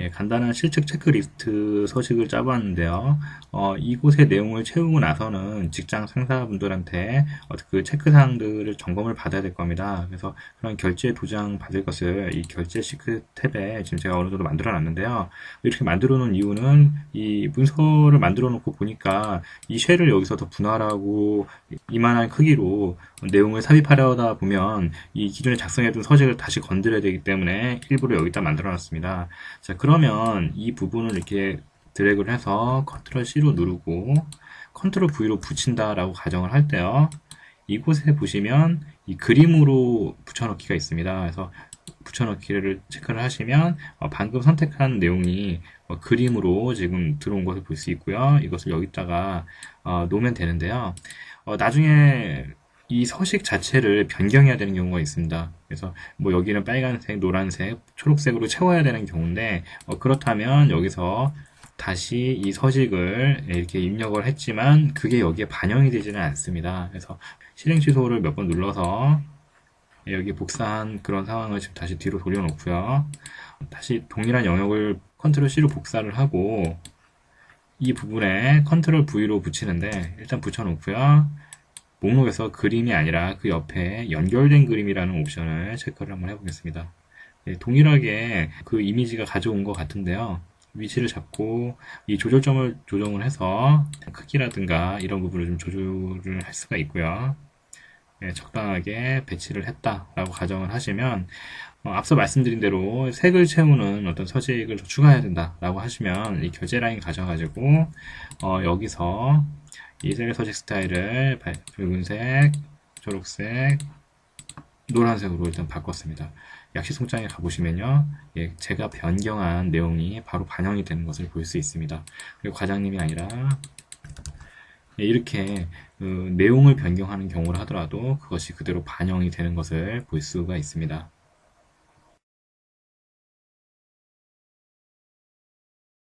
예, 간단한 실측 체크리스트 서식을 짜봤는데요. 어, 이곳의 내용을 채우고 나서는 직장 상사분들한테 어, 그 체크사항들을 점검을 받아야 될 겁니다. 그래서 그런 결제 도장 받을 것을 이 결제 시크 탭에 지금 제가 어느 정도 만들어 놨는데요. 이렇게 만들어 놓은 이유는 이 문서를 만들어 놓고 보니까 이 쉘을 여기서 더 분할하고 이만한 크기로 내용을 삽입하려다 보면 이 기존에 작성해둔 서식을 다시 건드려야 되기 때문에 일부러 여기다 만들어 놨습니다. 자, 그 러면 이 부분을 이렇게 드래그를 해서 컨트롤 C로 누르고 컨트롤 V로 붙인다라고 가정을 할 때요. 이곳에 보시면 이 그림으로 붙여넣기가 있습니다. 그래서 붙여넣기를 체크를 하시면 어, 방금 선택한 내용이 어, 그림으로 지금 들어온 것을 볼 수 있고요. 이것을 여기다가 어, 놓으면 되는데요. 어, 나중에 이 서식 자체를 변경해야 되는 경우가 있습니다. 그래서 뭐 여기는 빨간색, 노란색, 초록색으로 채워야 되는 경우인데 어, 그렇다면 여기서 다시 이 서식을 이렇게 입력을 했지만 그게 여기에 반영이 되지는 않습니다. 그래서 실행 취소를 몇 번 눌러서 여기 복사한 그런 상황을 지금 다시 뒤로 돌려놓고요. 다시 동일한 영역을 컨트롤 C로 복사를 하고 이 부분에 컨트롤 V로 붙이는데 일단 붙여놓고요. 목록에서 그림이 아니라 그 옆에 연결된 그림이라는 옵션을 체크를 한번 해보겠습니다. 네, 동일하게 그 이미지가 가져온 것 같은데요. 위치를 잡고 이 조절점을 조정을 해서 크기라든가 이런 부분을 좀 조절을 할 수가 있고요. 네, 적당하게 배치를 했다라고 가정을 하시면 어, 앞서 말씀드린 대로 색을 채우는 어떤 서식을 추가해야 된다라고 하시면 이 결제 라인 가져가지고 어, 여기서 이셀 서식 스타일을 붉은색, 초록색, 노란색으로 일단 바꿨습니다. 약시 송장에 가보시면요. 예, 제가 변경한 내용이 바로 반영이 되는 것을 볼 수 있습니다. 그리고 과장님이 아니라 예, 이렇게 그 내용을 변경하는 경우를 하더라도 그것이 그대로 반영이 되는 것을 볼 수가 있습니다.